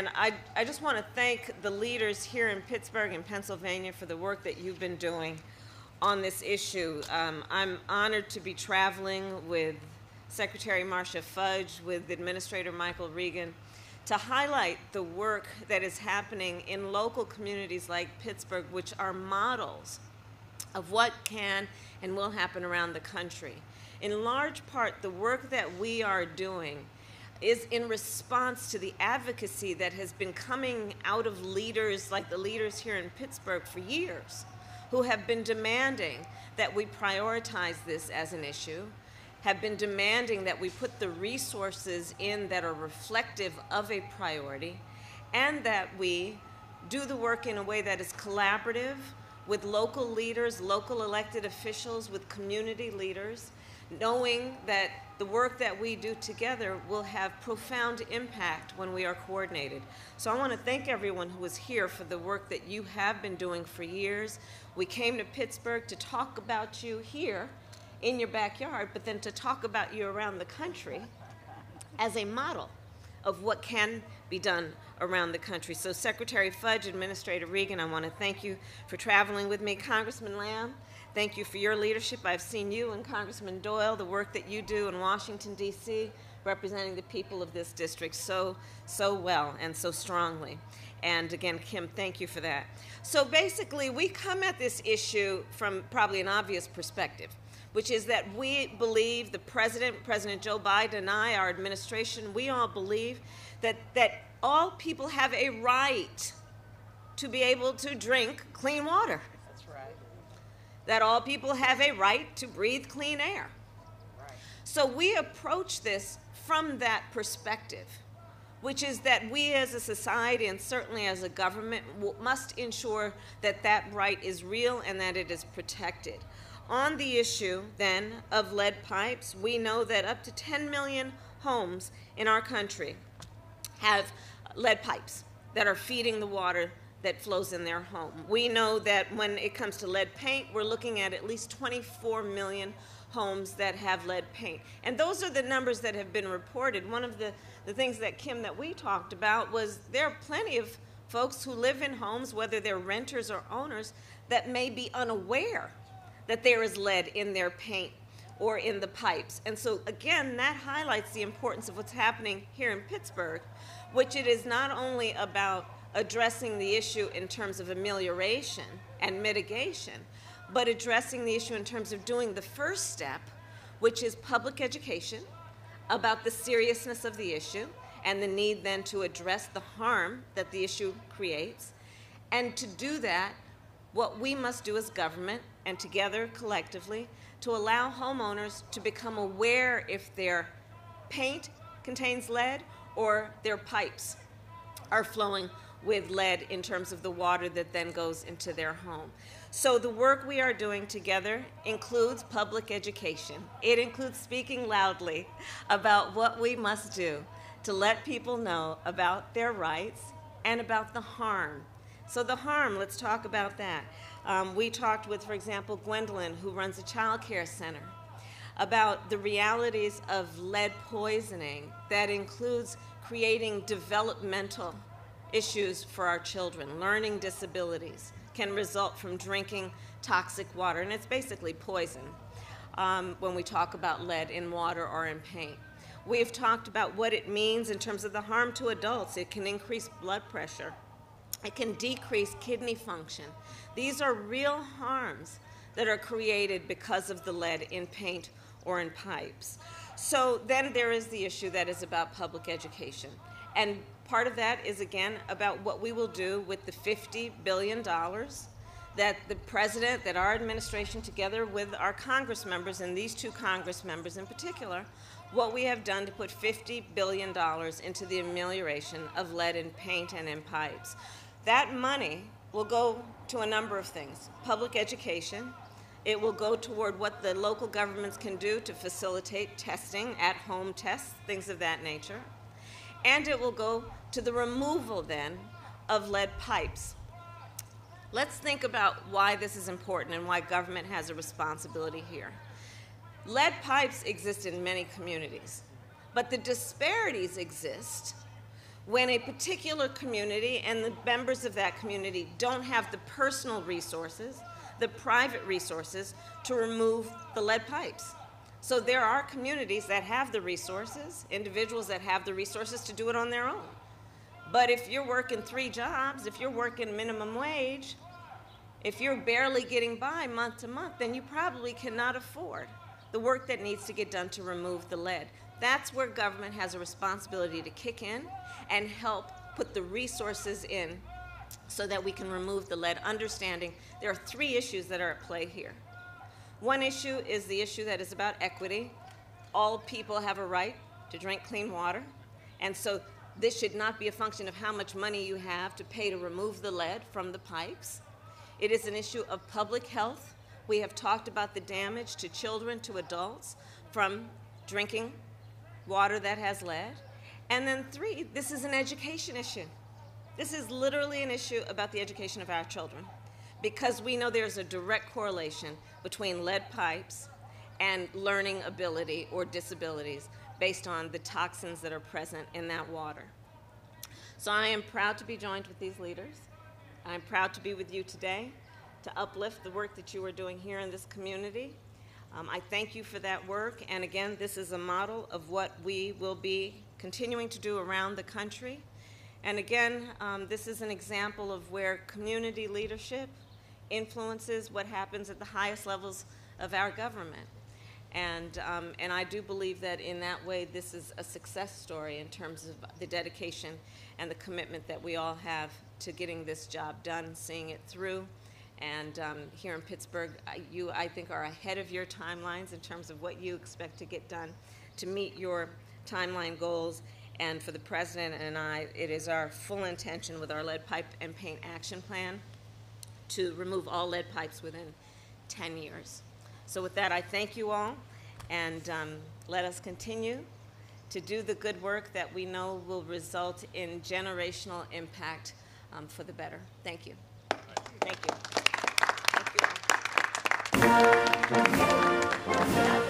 And I, I just want to thank the leaders here in Pittsburgh and Pennsylvania for the work that you've been doing on this issue. Um, I'm honored to be traveling with Secretary Marcia Fudge, with Administrator Michael Regan, to highlight the work that is happening in local communities like Pittsburgh, which are models of what can and will happen around the country. In large part, the work that we are doing is in response to the advocacy that has been coming out of leaders like the leaders here in Pittsburgh for years, who have been demanding that we prioritize this as an issue, have been demanding that we put the resources in that are reflective of a priority, and that we do the work in a way that is collaborative with local leaders, local elected officials, with community leaders, knowing that the work that we do together will have profound impact when we are coordinated. So I want to thank everyone who was here for the work that you have been doing for years. We came to Pittsburgh to talk about you here in your backyard, but then to talk about you around the country as a model of what can be done around the country. So Secretary Fudge, Administrator Regan, I want to thank you for traveling with me. Congressman Lamb, Thank you for your leadership. I've seen you and Congressman Doyle, the work that you do in Washington, D.C., representing the people of this district so, so well and so strongly. And again, Kim, thank you for that. So basically, we come at this issue from probably an obvious perspective, which is that we believe the president, President Joe Biden, and I, our administration, we all believe that, that all people have a right to be able to drink clean water That's right. that all people have a right to breathe clean air. Right. So we approach this from that perspective, which is that we as a society and certainly as a government must ensure that that right is real and that it is protected. On the issue, then, of lead pipes, we know that up to 10 million homes in our country have lead pipes that are feeding the water that flows in their home. We know that when it comes to lead paint, we're looking at at least 24 million homes that have lead paint. And those are the numbers that have been reported. One of the, the things that Kim that we talked about was there are plenty of folks who live in homes, whether they're renters or owners, that may be unaware that there is lead in their paint or in the pipes. And so again, that highlights the importance of what's happening here in Pittsburgh, which it is not only about addressing the issue in terms of amelioration and mitigation, but addressing the issue in terms of doing the first step, which is public education about the seriousness of the issue and the need then to address the harm that the issue creates. And to do that, what we must do as government and together collectively to allow homeowners to become aware if their paint contains lead or their pipes are flowing with lead in terms of the water that then goes into their home. So the work we are doing together includes public education. It includes speaking loudly about what we must do to let people know about their rights and about the harm. So the harm, let's talk about that. Um, we talked with, for example, Gwendolyn, who runs a child care center, about the realities of lead poisoning that includes creating developmental issues for our children. Learning disabilities can result from drinking toxic water, and it's basically poison um, when we talk about lead in water or in paint. We've talked about what it means in terms of the harm to adults. It can increase blood pressure. It can decrease kidney function. These are real harms that are created because of the lead in paint or in pipes. So then there is the issue that is about public education. And part of that is, again, about what we will do with the $50 billion that the president, that our administration, together with our Congress members, and these two Congress members in particular, what we have done to put $50 billion into the amelioration of lead in paint and in pipes. That money will go to a number of things public education, it will go toward what the local governments can do to facilitate testing, at home tests, things of that nature and it will go to the removal then of lead pipes. Let's think about why this is important and why government has a responsibility here. Lead pipes exist in many communities, but the disparities exist when a particular community and the members of that community don't have the personal resources, the private resources to remove the lead pipes. So there are communities that have the resources, individuals that have the resources to do it on their own. But if you're working three jobs, if you're working minimum wage, if you're barely getting by month to month, then you probably cannot afford the work that needs to get done to remove the lead. That's where government has a responsibility to kick in and help put the resources in so that we can remove the lead, understanding there are three issues that are at play here. One issue is the issue that is about equity. All people have a right to drink clean water, and so this should not be a function of how much money you have to pay to remove the lead from the pipes. It is an issue of public health. We have talked about the damage to children, to adults from drinking water that has lead. And then, three, this is an education issue. This is literally an issue about the education of our children because we know there's a direct correlation between lead pipes and learning ability or disabilities based on the toxins that are present in that water. So I am proud to be joined with these leaders. I'm proud to be with you today to uplift the work that you are doing here in this community. Um, I thank you for that work, and again, this is a model of what we will be continuing to do around the country. And again, um, this is an example of where community leadership influences what happens at the highest levels of our government. And, um, and I do believe that in that way, this is a success story in terms of the dedication and the commitment that we all have to getting this job done, seeing it through. And um, here in Pittsburgh, you, I think, are ahead of your timelines in terms of what you expect to get done to meet your timeline goals. And for the President and I, it is our full intention with our lead pipe and paint action plan to remove all lead pipes within 10 years. So with that, I thank you all, and um, let us continue to do the good work that we know will result in generational impact um, for the better. Thank you. Thank you. Thank you.